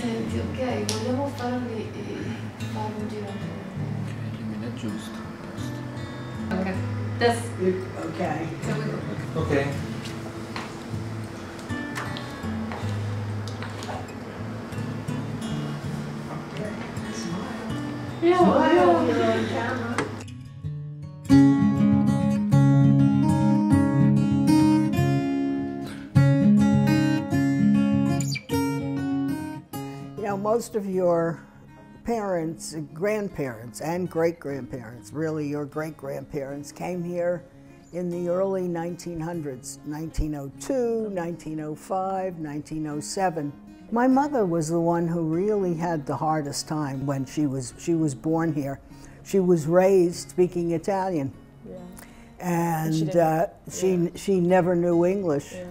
Senti, ok, vogliamo farli, fare un giro anche Rimane giusto. Ok. This. Go. Ok. Yeah, Smile, most of your parents, grandparents, and great grandparents, really your great grandparents, came here in the early 1900s 1902, 1905, 1907. My mother was the one who really had the hardest time when she was, she was born here. She was raised speaking Italian. Yeah. And she she, uh, she, she never knew English. Yeah.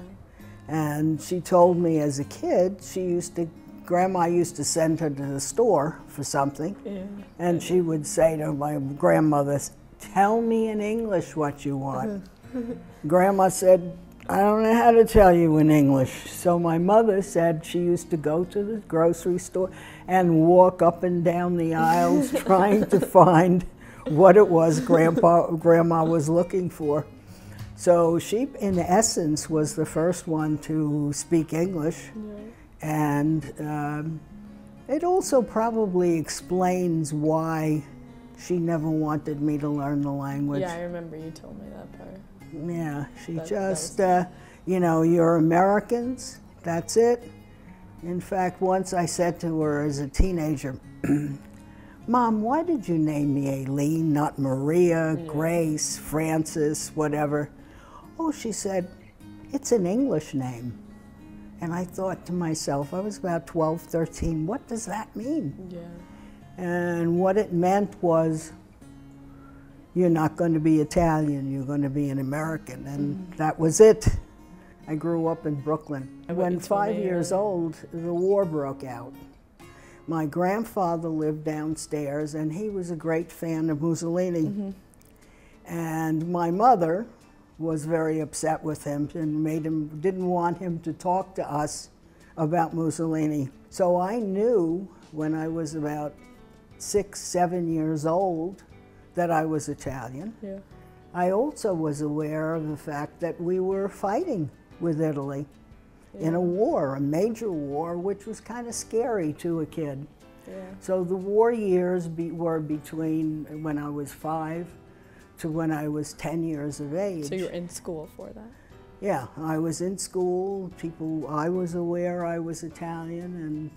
And she told me as a kid, she used to, grandma used to send her to the store for something. Yeah. And she would say to my grandmother, Tell me in English what you want. grandma said, I don't know how to tell you in English. So my mother said she used to go to the grocery store and walk up and down the aisles trying to find what it was grandpa grandma was looking for. So she, in essence, was the first one to speak English, and um, it also probably explains why she never wanted me to learn the language. Yeah, I remember you told me that part. Yeah, she That- that just, was- uh, you know, you're Americans, that's it. In fact, once I said to her as a teenager, Mom, why did you name me Aileen, not Maria, Grace, Francis, whatever? Oh, she said, it's an English name. And I thought to myself, I was about 12, 13, what does that mean? Yeah. And what it meant was, you're not going to be Italian, you're going to be an American. And that was it. I grew up in Brooklyn. When five me years earlier. old, the war broke out. My grandfather lived downstairs, and he was a great fan of Mussolini. And my mother was very upset with him and made him didn't want him to talk to us about Mussolini. So I knew when I was about six, seven years old that I was Italian. Yeah. I also was aware of the fact that we were fighting with Italy in a war, a major war, which was kind of scary to a kid. Yeah. So the war years be, were between when I was five to when I was 10 years of age. So you were in school for that. yeah, I was in school. People, I was aware I was Italian, and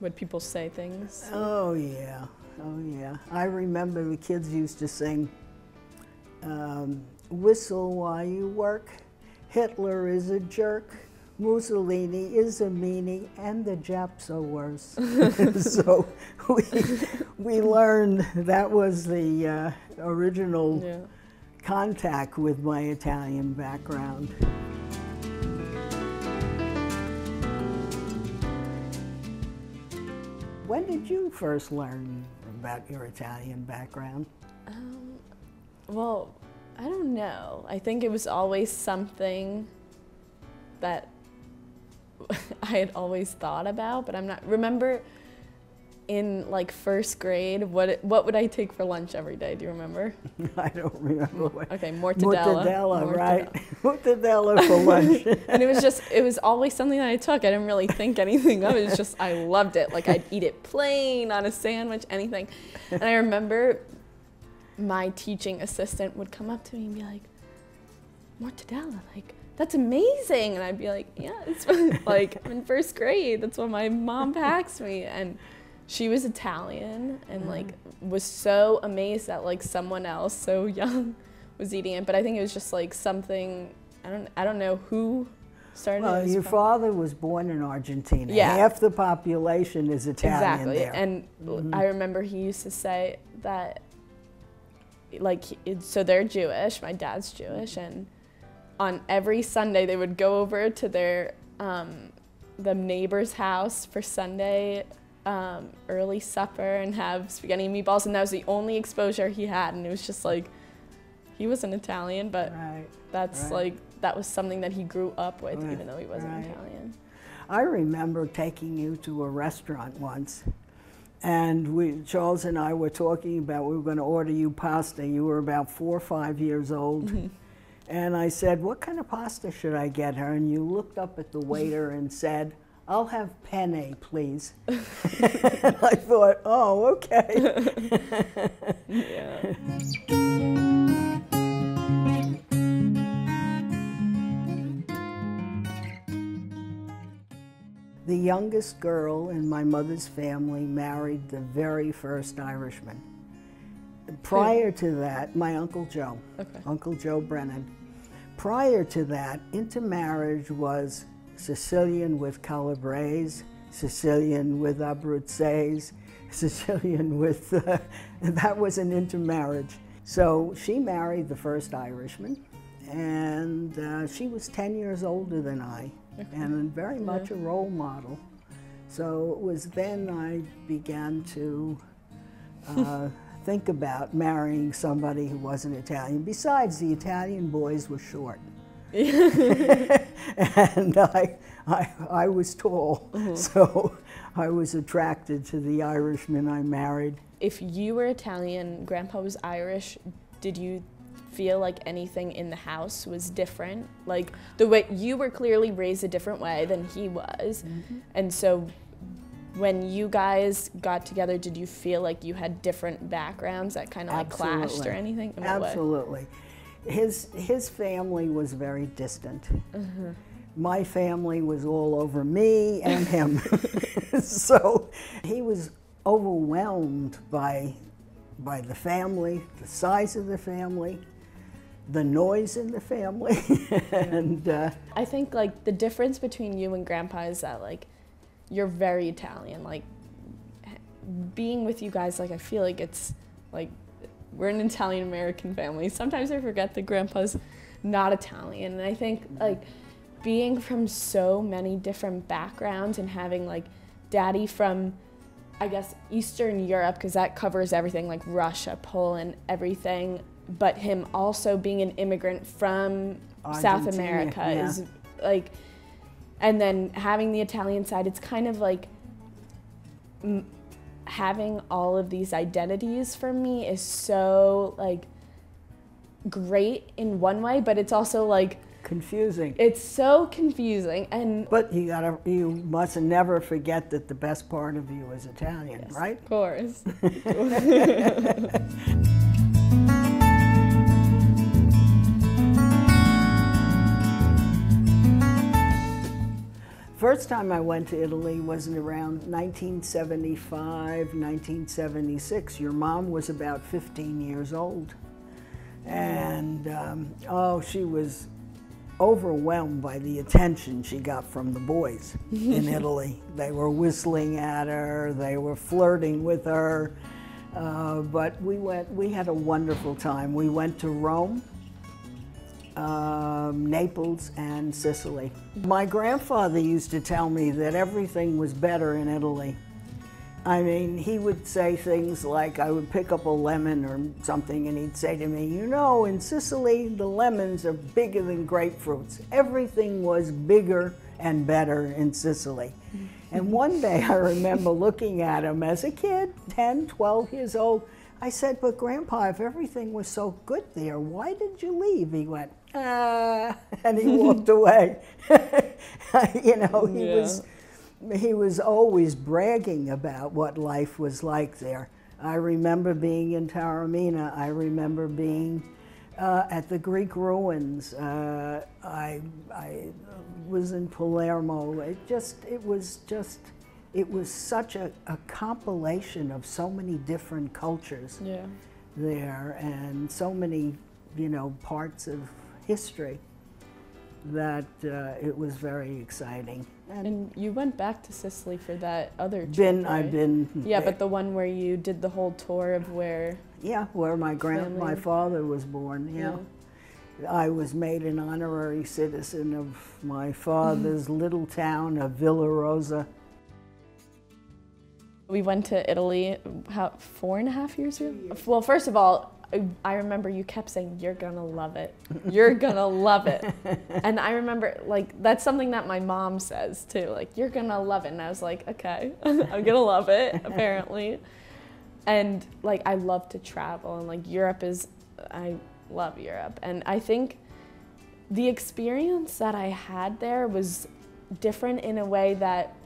Would people say things? oh yeah, oh yeah. I remember the kids used to sing, um, "Whistle while you work." Hitler is a jerk. Mussolini is a meanie, and the Japs are worse. so we, we learned that was the uh, original Yeah. contact with my Italian background. When did you first learn about your Italian background? Um, well, I don't know. I think it was always something that I had always thought about, but I'm not. Remember in like first grade, what what would I take for lunch every day? Do you remember? I don't remember what. Okay, mortadella. Mortadella, right? Mortadella. Mortadella for lunch. and it was just it was always something that I took. I didn't really think anything of it. It's just I loved it. Like I'd eat it plain on a sandwich, anything. And I remember my teaching assistant would come up to me and be like, "Mortadella, like that's amazing." And I'd be like, "Yeah, it's like I'm in first grade. That's what my mom packs me." And she was Italian and mm-hmm. like was so amazed that like someone else so young was eating it. But I think it was just like something I don't I don't know who started well, your father was born in Argentina. Yeah. Half the population is Italian exactly. there. And mm-hmm. I remember he used to say that like so they're Jewish, my dad's Jewish mm-hmm. and on every Sunday they would go over to their um, the neighbor's house for Sunday um, early supper and have spaghetti and meatballs and that was the only exposure he had and it was just like he was an Italian but right. that's right. like that was something that he grew up with Right, even though he wasn't. Italian. I remember taking you to a restaurant once, and we, Charles and I were talking about we were going to order you pasta. You were about four or five years old. And I said, What kind of pasta should I get her? And you looked up at the waiter and said, I'll have penne, please. and I thought, Oh, okay. Yeah. The youngest girl in my mother's family married the very first Irishman. Prior to that, my Uncle Joe, Okay. Uncle Joe Brennan. Prior to that, intermarriage was Sicilian with Calabrese, Sicilian with Abruzzese, Sicilian with, uh, that was an intermarriage. So she married the first Irishman, and uh, she was 10 years older than I, and very much a role model. So it was then I began to uh, think about marrying somebody who wasn't Italian. Besides, the Italian boys were short. and I, I, I was tall, mm-hmm. so I was attracted to the Irishman I married. If you were Italian, Grandpa was Irish, did you feel like anything in the house was different? Like the way you were clearly raised a different way than he was. Mm-hmm. And so when you guys got together, did you feel like you had different backgrounds that kind of like clashed or anything? In? Absolutely. His, his family was very distant. My family was all over me and him. so he was overwhelmed by, by the family, the size of the family, the noise in the family. and uh, I think like the difference between you and grandpa is that like you're very Italian. Like being with you guys, like I feel like it's like we're an Italian American family. Sometimes I forget that grandpa's not Italian. And I think like being from so many different backgrounds and having like daddy from I guess Eastern Europe because that covers everything like Russia, Poland, everything. But him also being an immigrant from South America yeah. is like, and then having the Italian side, it's kind of like m- having all of these identities for me is so like great in one way, but it's also like confusing. it's so confusing and But you gotta, you must never forget that the best part of you is Italian, right? of course. First time I went to Italy was in around 1975, 1976. Your mom was about 15 years old. And um, oh, she was overwhelmed by the attention she got from the boys in Italy. They were whistling at her, they were flirting with her. Uh, but we went, we had a wonderful time. We went to Rome um, Naples and Sicily. My grandfather used to tell me that everything was better in Italy. I mean, he would say things like, I would pick up a lemon or something, and he'd say to me, You know, in Sicily, the lemons are bigger than grapefruits. Everything was bigger and better in Sicily. And one day I remember looking at him as a kid, 10, 12 years old. I said, But Grandpa, if everything was so good there, why did you leave? He went, Ah, and he walked away. you know, he Yeah. was he was always bragging about what life was like there. I remember being in Taormina. I remember being uh, at the Greek ruins. Uh, I, I was in Palermo. It just, it was just, it was such a, a compilation of so many different cultures yeah. there and so many, you know, parts of history that uh, it was very exciting. And And you went back to Sicily for that other trip, been, right? I've been. Yeah, but the one where you did the whole tour of where Yeah, where my grand, my father was born. Yeah. I was made an honorary citizen of my father's little town of Villarosa. We went to Italy how four and a half years ago. Well, first of all, I, I remember you kept saying, You're gonna love it. You're gonna love it. And I remember, like, that's something that my mom says too. Like, You're gonna love it. And I was like, Okay, I'm gonna love it, apparently. And, like, I love to travel. And, like, Europe is, I love Europe. And I think the experience that I had there was different in a way that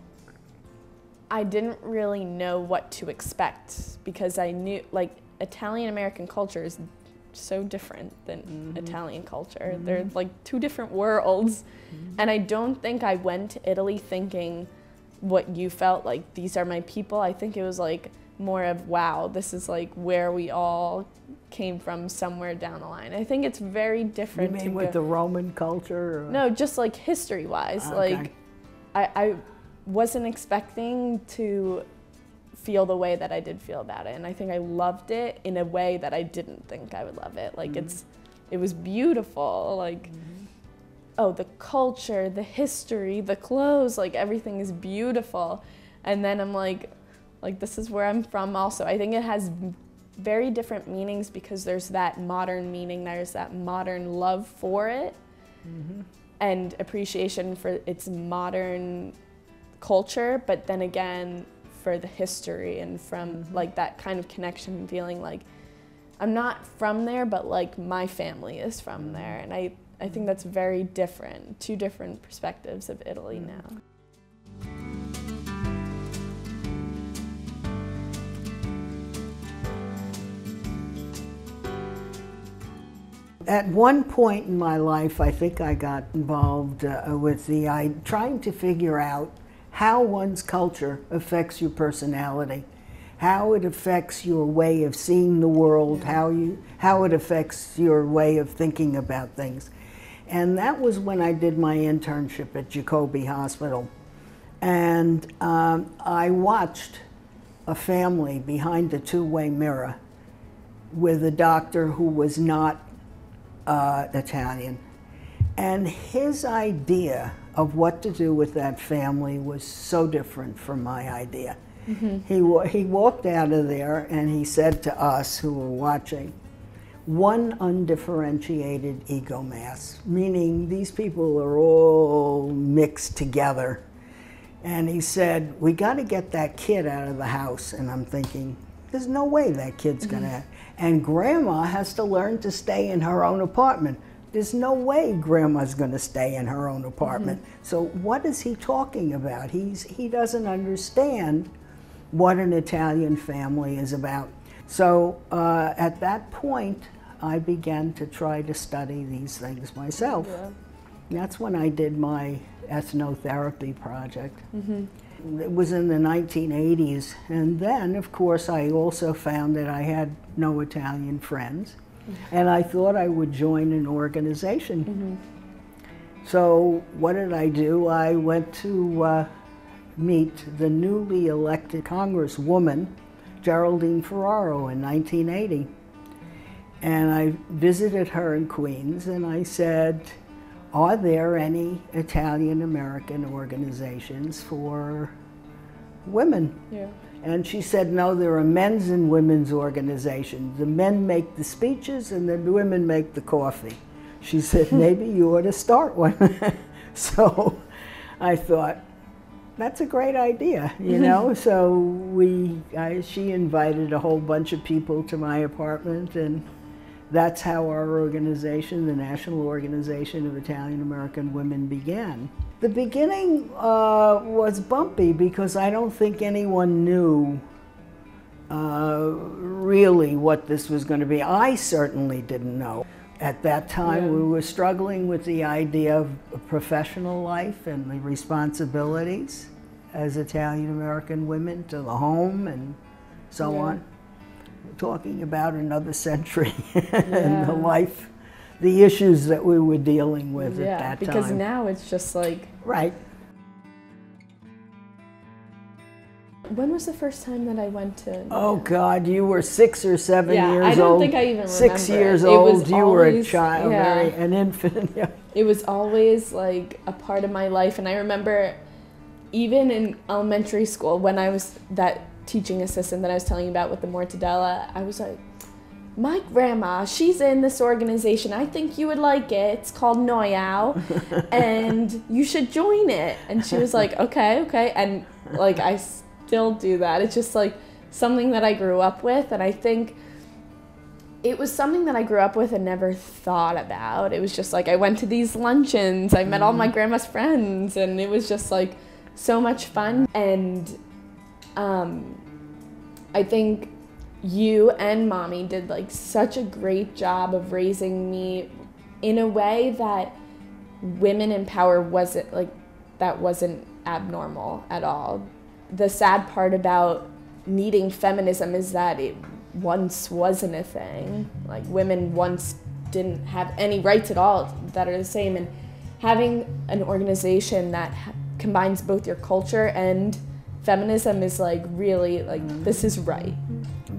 I didn't really know what to expect because I knew, like, Italian American culture is so different than mm-hmm. Italian culture. Mm-hmm. They're like two different worlds. Mm-hmm. And I don't think I went to Italy thinking what you felt like these are my people. I think it was like more of wow, this is like where we all came from somewhere down the line. I think it's very different. You mean with go, the Roman culture? Or? No, just like history wise. Okay. Like I, I wasn't expecting to feel the way that I did feel about it. And I think I loved it in a way that I didn't think I would love it. Like mm-hmm. it's it was beautiful. Like mm-hmm. oh, the culture, the history, the clothes, like everything is beautiful. And then I'm like like this is where I'm from also. I think it has very different meanings because there's that modern meaning, there's that modern love for it. Mm-hmm. And appreciation for its modern culture, but then again, for the history and from mm-hmm. like that kind of connection and feeling like I'm not from there, but like my family is from mm-hmm. there. And I, I think that's very different, two different perspectives of Italy mm-hmm. now. At one point in my life, I think I got involved uh, with the I trying to figure out how one's culture affects your personality, how it affects your way of seeing the world, how you how it affects your way of thinking about things. And that was when I did my internship at Jacobi Hospital. And um, I watched a family behind a two-way mirror with a doctor who was not uh, Italian. And his idea of what to do with that family was so different from my idea. Mm-hmm. He, he walked out of there and he said to us who were watching, one undifferentiated ego mass, meaning these people are all mixed together. And he said, We got to get that kid out of the house. And I'm thinking, There's no way that kid's mm-hmm. going to. And grandma has to learn to stay in her own apartment. There's no way grandma's going to stay in her own apartment. Mm-hmm. So what is he talking about? He's he doesn't understand what an Italian family is about. So uh, at that point, I began to try to study these things myself. Yeah. That's when I did my ethnotherapy project. Mm-hmm. It was in the 1980s. And then, of course, I also found that I had no Italian friends and I thought I would join an organization. Mm-hmm. So what did I do? I went to uh, meet the newly elected Congresswoman, Geraldine Ferraro, in 1980. And I visited her in Queens and I said, Are there any Italian American organizations for women? Yeah. And she said, no, there are men's and women's organizations. The men make the speeches and the women make the coffee. She said, maybe you ought to start one. so I thought, that's a great idea, you know? so we, I, she invited a whole bunch of people to my apartment and that's how our organization, the National Organization of Italian American Women, began. The beginning uh, was bumpy because I don't think anyone knew uh, really what this was going to be. I certainly didn't know. At that time, yeah. we were struggling with the idea of professional life and the responsibilities as Italian American women to the home and so yeah. on talking about another century and the life, the issues that we were dealing with yeah, at that time. Because now it's just like. Right. When was the first time that I went to? Oh God, you were six or seven yeah, years old. I don't think I even Six years it. old, you always, were a child, yeah. very, an infant. Yeah. It was always like a part of my life, and I remember, even in elementary school, when I was that teaching assistant that I was telling you about with the mortadella, I was like, my grandma, she's in this organization. I think you would like it. It's called NOIAW, and you should join it. And she was like, okay, okay. And like, I still do that. It's just like something that I grew up with. And I think it was something that I grew up with and never thought about. It was just like I went to these luncheons, I met all my mm-hmm. grandma's friends, and it was just like so much fun. And um, I think you and mommy did like such a great job of raising me in a way that women in power wasn't like that wasn't abnormal at all. The sad part about needing feminism is that it once wasn't a thing. Like women once didn't have any rights at all that are the same and having an organization that combines both your culture and feminism is like really like this is right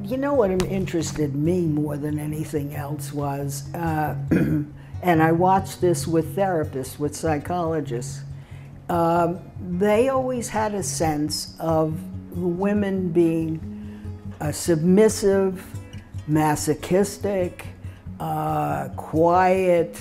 you know what interested me more than anything else was, uh, and I watched this with therapists, with psychologists. Um, they always had a sense of women being uh, submissive, masochistic, uh, quiet.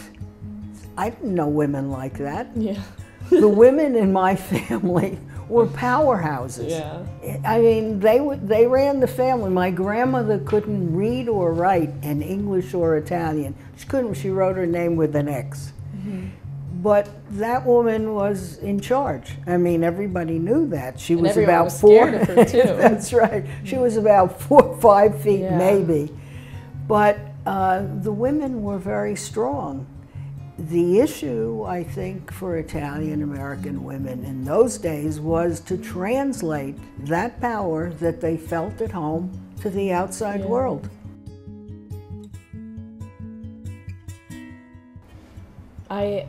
I didn't know women like that. Yeah. the women in my family were powerhouses. Yeah. I mean, they they ran the family. My grandmother couldn't read or write in English or Italian. She couldn't. She wrote her name with an X. Mm-hmm. But that woman was in charge. I mean, everybody knew that. She and was about was four. that's right. She was about four, five feet yeah. maybe. But uh, the women were very strong the issue, I think, for Italian American women in those days was to translate that power that they felt at home to the outside yeah. world. I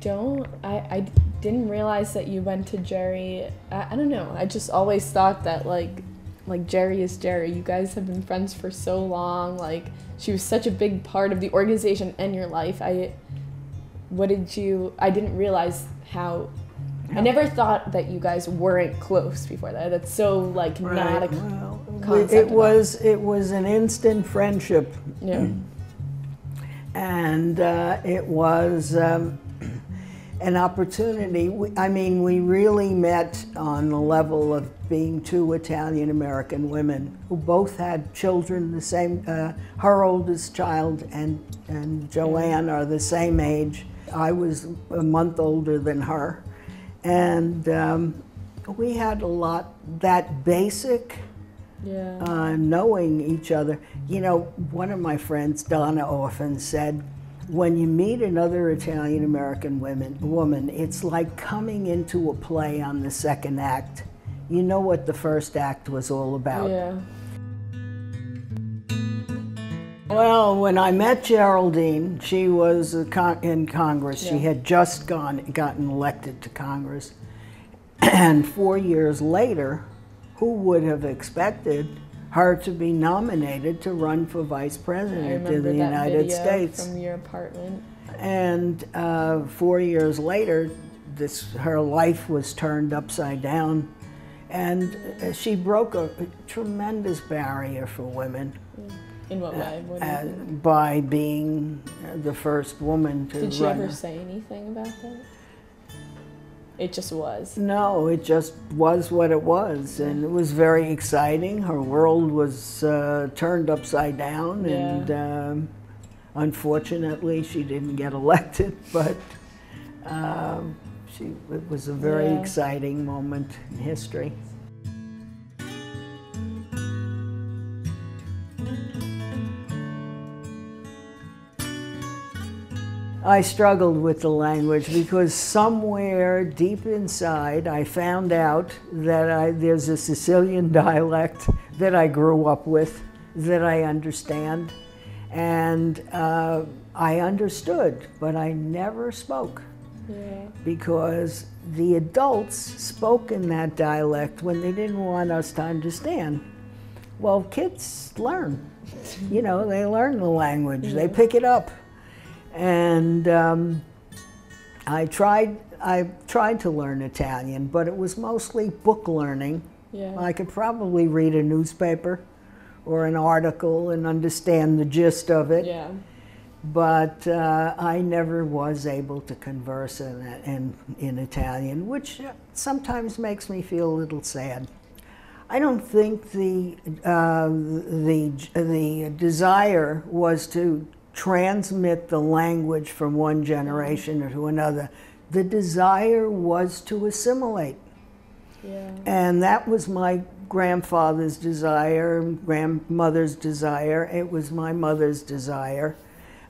don't, I, I didn't realize that you went to Jerry. I, I don't know. I just always thought that, like, like Jerry is Jerry. You guys have been friends for so long. Like, she was such a big part of the organization and your life. I what did you i didn't realize how i never thought that you guys weren't close before that that's so like right. not a well, concept it was it was an instant friendship yeah and uh, it was um, an opportunity. I mean, we really met on the level of being two Italian American women who both had children the same. Uh, her oldest child and and Joanne are the same age, I was a month older than her. And um, we had a lot, that basic yeah. uh, knowing each other. You know, one of my friends, Donna, often said, when you meet another Italian American women, woman, it's like coming into a play on the second act. You know what the first act was all about. Yeah. Well, when I met Geraldine, she was in Congress. Yeah. She had just gone gotten elected to Congress. And four years later, who would have expected her to be nominated to run for vice president of the United States? From your apartment. And uh, four years later, this her life was turned upside down, and uh, she broke a, tremendous barrier for women. Yeah in what way? What uh, by being the first woman to Did she ever say anything about that? It just was. No, it just was what it was, and it was very exciting. Her world was uh, turned upside down, yeah. and um, unfortunately, she didn't get elected. But um, she it was a very yeah. exciting moment in history. I struggled with the language because somewhere deep inside I found out that I, there's a Sicilian dialect that I grew up with that I understand. And uh, I understood, but I never spoke. Yeah. Because the adults spoke in that dialect when they didn't want us to understand. Well, kids learn. You know, they learn the language, yeah. they pick it up. And um, I tried, I tried to learn Italian, but it was mostly book learning. Yeah. I could probably read a newspaper, or an article and understand the gist of it. Yeah. But uh, I never was able to converse in, in, in Italian, which sometimes makes me feel a little sad. I don't think the, uh, the, the desire was to transmit the language from one generation to another. The desire was to assimilate. Yeah. And that was my grandfather's desire, grandmother's desire. It was my mother's desire.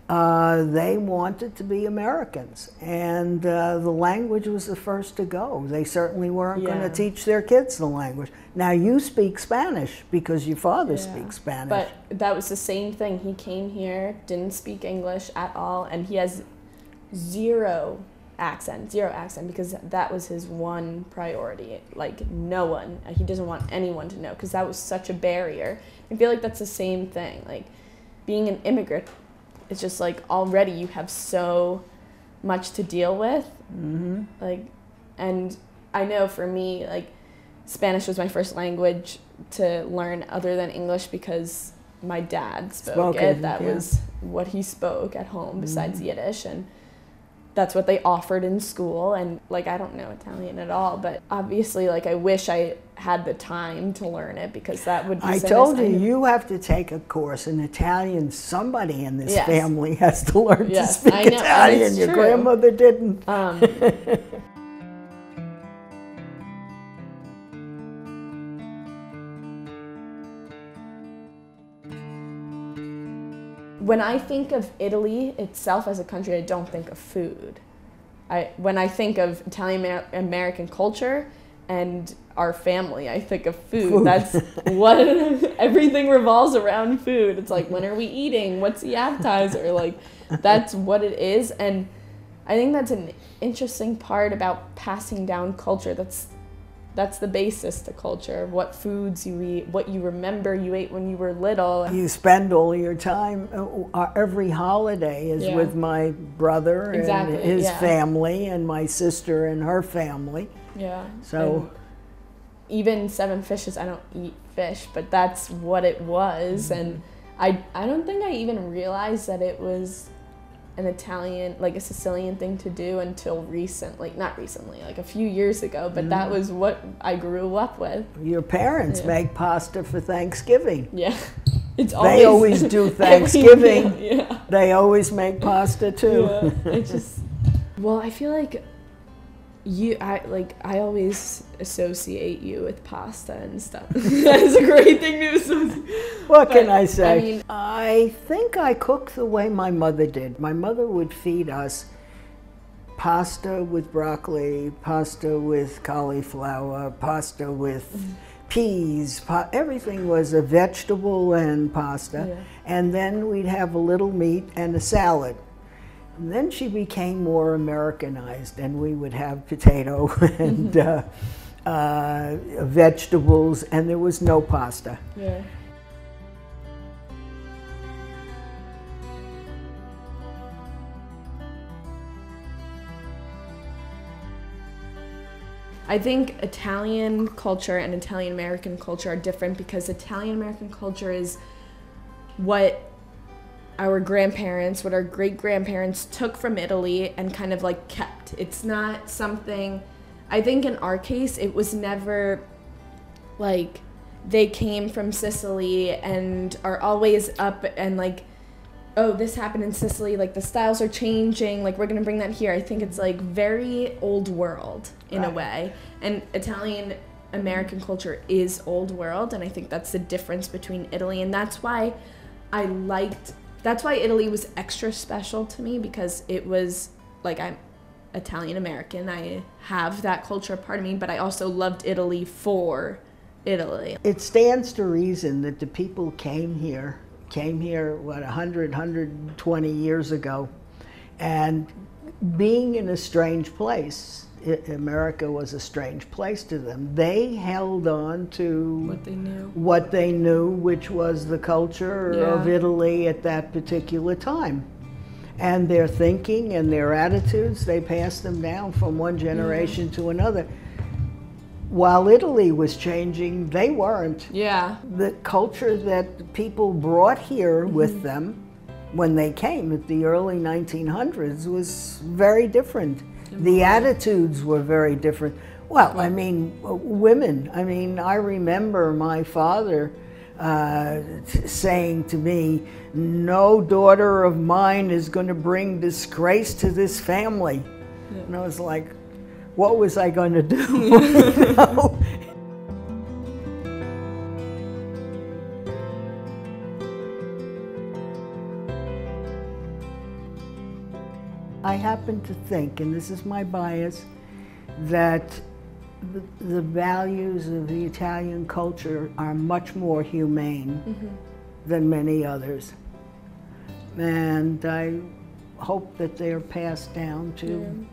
Uh, they wanted to be Americans, and uh, the language was the first to go. They certainly weren't going to teach their kids the language. Now you speak Spanish because your father Yeah. speaks Spanish. But that was the same thing. He came here, didn't speak English at all, and he has zero accent, zero accent, because that was his one priority. Like, no one, he doesn't want anyone to know, because that was such a barrier. I feel like that's the same thing. Like, being an immigrant, it's just like already you have so much to deal with. hmm like and i know for me like spanish was my first language to learn other than english because my dad spoke, it that yeah. was what he spoke at home besides Mhm. yiddish and that's what they offered in school and like i don't know italian at all but obviously like i wish i had the time to learn it because that would be I told you, you have to take a course in Italian. Somebody in this Yes. family has to learn Yes, to speak I know, Italian. Your true. grandmother didn't. um when I think of Italy itself as a country, I don't think of food. I when I think of Italian Amer- American culture and our family, I think of food. Food. That's what everything revolves around food. It's like when are we eating? What's the appetizer? Like that's what it is and I think that's an interesting part about passing down culture. That's that's the basis to culture. What foods you eat, what you remember you ate when you were little. You spend all your time, uh, uh, every holiday is Yeah. with my brother Exactly, and his yeah. family, and my sister and her family. Yeah. So- even seven fishes, I don't eat fish, but that's what it was, mm-hmm. and I I don't think I even realized that it was an Italian, like a Sicilian thing to do until recently. Not recently, like a few years ago, but that mm-hmm. was what I grew up with. Your parents Yeah. make pasta for Thanksgiving. Yeah. It's always They always do Thanksgiving. meal, Yeah. They always make pasta too. Yeah, it just. Well, I feel like you, I like, I always associate you with pasta and stuff. That's a great thing to associate. What can I say? I mean- I think I cook the way my mother did. My mother would feed us pasta with broccoli, pasta with cauliflower, pasta with mm-hmm. peas. Pa- everything was a vegetable and pasta. Yeah. And then we'd have a little meat and a salad. And then she became more Americanized, and we would have potato and uh, uh, vegetables, and there was no pasta. Yeah. I think Italian culture and Italian American culture are different because Italian American culture is what our grandparents, what our great grandparents took from Italy and kind of like kept. It's not something, I think in our case, it was never like they came from Sicily and are always up and like, oh, this happened in Sicily, like the styles are changing, like we're gonna bring that here. I think it's like very old world in a way. And Italian American culture is old world, and I think that's the difference between Italy, and that's why I liked. That's why Italy was extra special to me because it was like I'm Italian American. I have that culture part of me, but I also loved Italy for Italy. It stands to reason that the people came here, came here, what, 100, 120 years ago, and being in a strange place, America was a strange place to them. They held on to What they knew. what they knew, which was the culture of Italy at that particular time. And their thinking and their attitudes, they passed them down from one generation to another. while Italy was changing, they weren't. Yeah. The culture that people brought here mm-hmm. with them when they came at the early 1900s was very different. The attitudes were very different. Well, I mean, women. I mean, I remember my father uh, saying to me, No daughter of mine is going to bring disgrace to this family. And I was like, What was I going to do? You know? I happen to think, and this is my bias, that the, the values of the Italian culture are much more humane than many others. And I hope that they're passed down to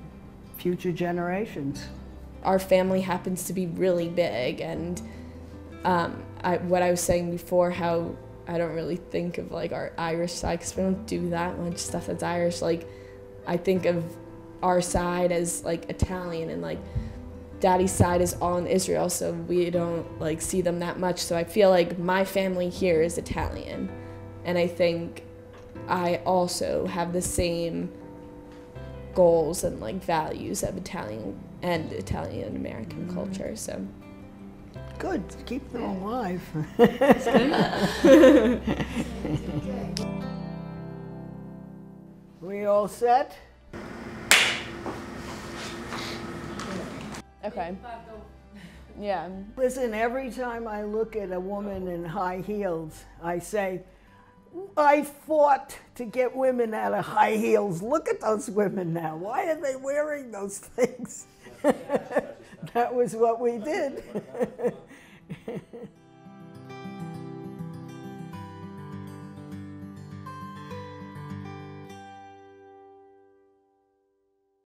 future generations. our family happens to be really big and um, I, what I was saying before how I don't really think of like our Irish side because we don't do that much stuff that's Irish like I think of our side as like Italian and like daddy's side is all in Israel so we don't like see them that much. So I feel like my family here is Italian. And I think I also have the same goals and like values of Italian and Italian American mm. culture. So. Good, keep them alive. we all set? okay, yeah, Listen, every time I look at a woman in high heels, I say, I fought to get women out of high heels. Look at those women now. Why are they wearing those things? that was what we did.